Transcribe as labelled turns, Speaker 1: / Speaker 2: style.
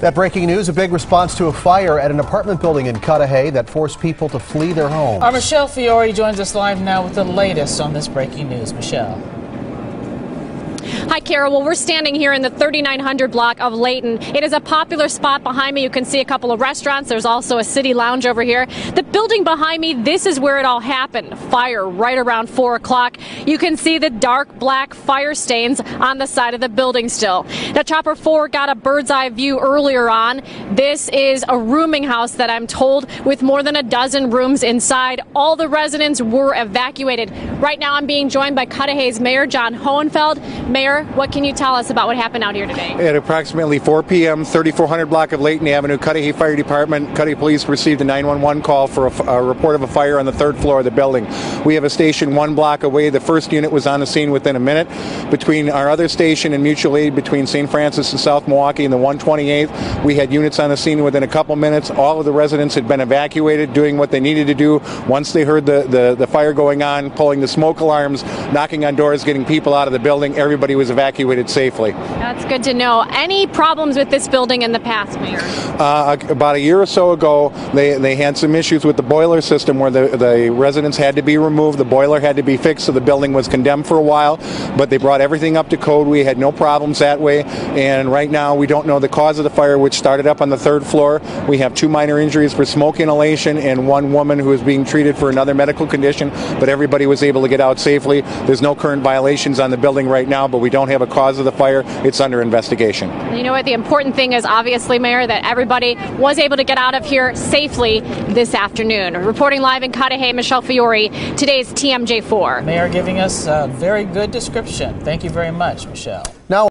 Speaker 1: That breaking news, a big response to a fire at an apartment building in Cudahy that forced people to flee their homes.
Speaker 2: Our Michelle Fiore joins us live now with the latest on this breaking news. Michelle.
Speaker 3: Hi, Kara. Well, we're standing here in the 3900 block of Layton. It is a popular spot behind me. You can see a couple of restaurants. There's also a city lounge over here. The building behind me, this is where it all happened. Fire right around 4 o'clock. You can see the dark black fire stains on the side of the building still. Now, Chopper 4 got a bird's eye view earlier on. This is a rooming house that I'm told with more than a dozen rooms inside. All the residents were evacuated. Right now, I'm being joined by Cudahy's Mayor John Hohenfeldt. Mayor, what can you tell us about what happened out here today?
Speaker 4: At approximately 4 p.m., 3400 block of Layton Avenue, Cudahy Fire Department, Cudahy Police received a 911 call for a, report of a fire on the third floor of the building. We have a station one block away. The first unit was on the scene within a minute. Between our other station and mutual aid between St. Francis and South Milwaukee and the 128th, we had units on the scene within a couple minutes. All of the residents had been evacuated, doing what they needed to do. Once they heard the, the, the fire going on, pulling the smoke alarms, knocking on doors, getting people out of the building, everybody was evacuated safely.
Speaker 3: That's good to know. Any problems with this building in the past, Mayor?
Speaker 4: Uh, about a year or so ago, they, they had some issues with the boiler system where the, the residents had to be removed. The boiler had to be fixed, so the building was condemned for a while. But they brought everything up to code. We had no problems that way. And right now, we don't know the cause of the fire, which started up on the third floor. We have two minor injuries for smoke inhalation and one woman who is being treated for another medical condition. But everybody was able to get out safely. There's no current violations on the building right now, but we don't have a cause of the fire. It's under investigation.
Speaker 3: You know what? The important thing is, obviously, Mayor, that everybody was able to get out of here safely this afternoon. Reporting live in Cudahy, Michelle Fiore, today's TMJ4.
Speaker 2: Mayor giving us a very good description. Thank you very much, Michelle.
Speaker 1: Now